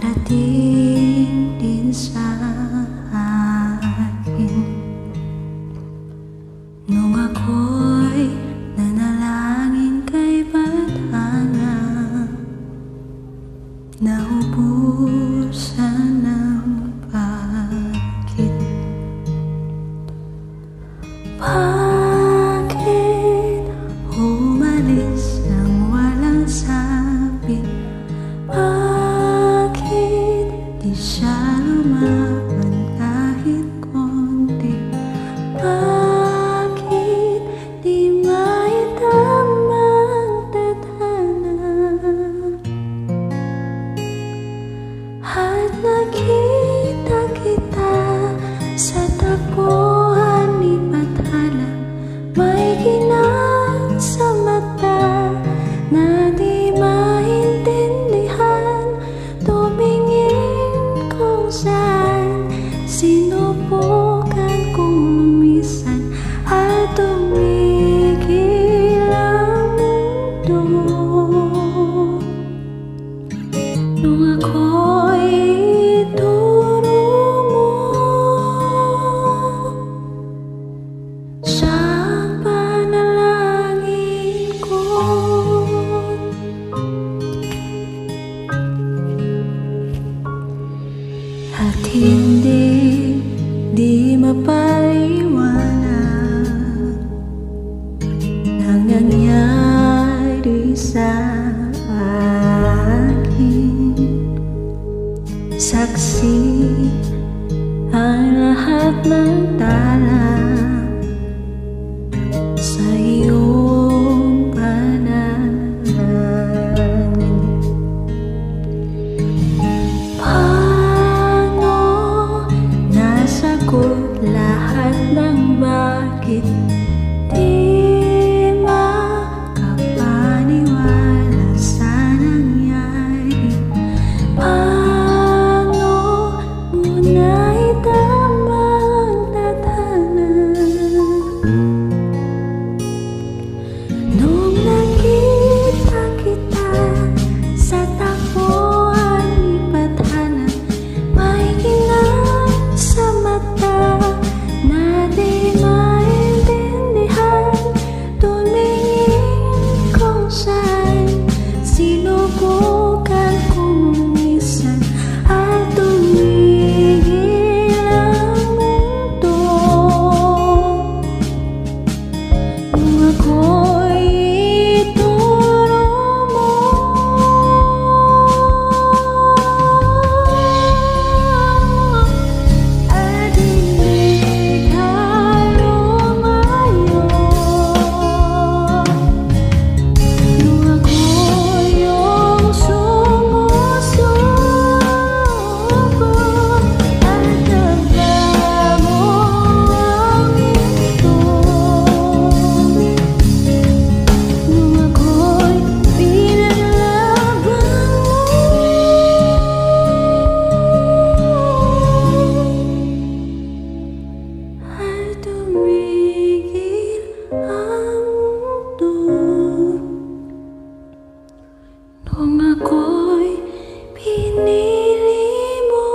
darating din sa akin. Nung ako'y nanalangin kay Batana Naupo goodbye. At hindi di mapaliwanag Ang nangyari sa akin. Saksi ang lahat ng talang lahat ng bakit di aku Kung pinili mo.